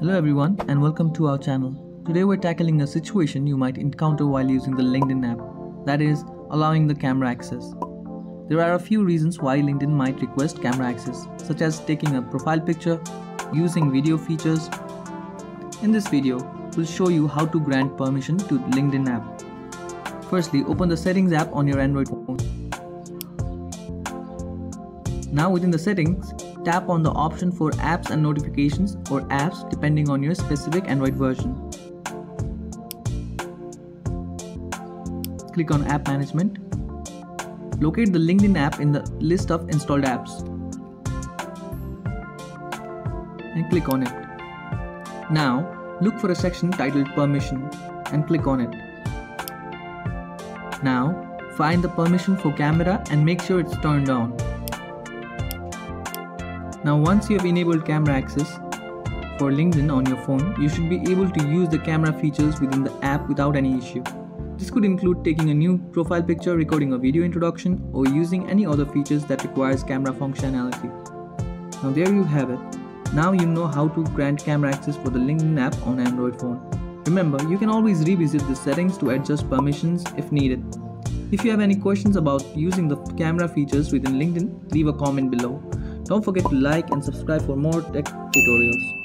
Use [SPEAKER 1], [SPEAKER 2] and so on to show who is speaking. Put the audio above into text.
[SPEAKER 1] Hello everyone and welcome to our channel. Today we're tackling a situation you might encounter while using the LinkedIn app, that is, allowing the camera access. There are a few reasons why LinkedIn might request camera access, such as taking a profile picture, using video features. In this video, we'll show you how to grant permission to LinkedIn app. Firstly, open the settings app on your Android phone. Now within the settings, tap on the option for apps and notifications or apps depending on your specific Android version. Click on app management. Locate the LinkedIn app in the list of installed apps and click on it. Now look for a section titled permission and click on it. Now find the permission for camera and make sure it's turned on. Now once you have enabled camera access for LinkedIn on your phone, you should be able to use the camera features within the app without any issue. This could include taking a new profile picture, recording a video introduction, or using any other features that requires camera functionality. Now there you have it. Now you know how to grant camera access for the LinkedIn app on Android phone. Remember, you can always revisit the settings to adjust permissions if needed. If you have any questions about using the camera features within LinkedIn, leave a comment below. Don't forget to like and subscribe for more tech tutorials.